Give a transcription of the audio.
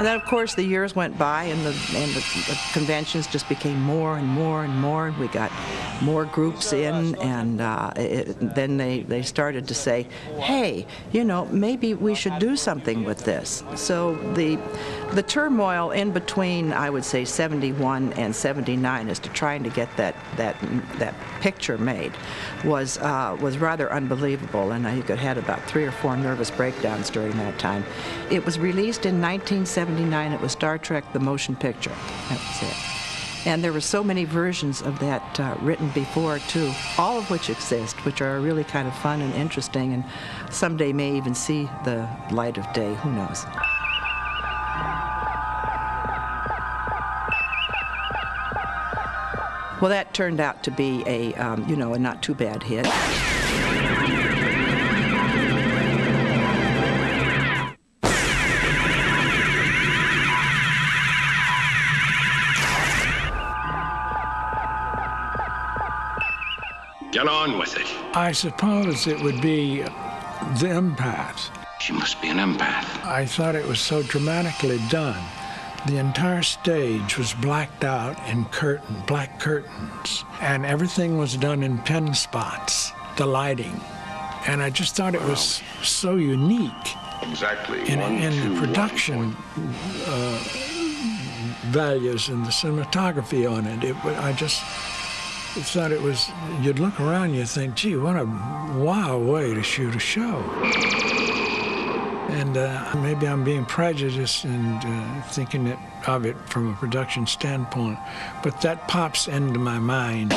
And then, of course, the years went by, and the and the, the conventions just became more and more and more. And we got more groups in, and uh, it, then they they started to say, "Hey, you know, maybe we should do something with this." So the the turmoil in between, I would say, 71 and 79, as to trying to get that that that picture made, was uh, was rather unbelievable. And I had about three or four nervous breakdowns during that time. It was released in 1979. It was Star Trek: The Motion Picture. That was it. And there were so many versions of that uh, written before, too, all of which exist, which are really kind of fun and interesting, and someday may even see the light of day. Who knows? Well, that turned out to be a, um, you know, a not too bad hit. Get on with it. I suppose it would be the empath. She must be an empath. I thought it was so dramatically done. The entire stage was blacked out in curtain, black curtains, and everything was done in pin spots, the lighting. And I just thought it was so unique Exactly. in, one, in two, the production uh, values and the cinematography on it. it. I just thought it was, you'd look around and you think, gee, what a wild way to shoot a show. And uh, maybe I'm being prejudiced and uh, thinking it, of it from a production standpoint, but that pops into my mind.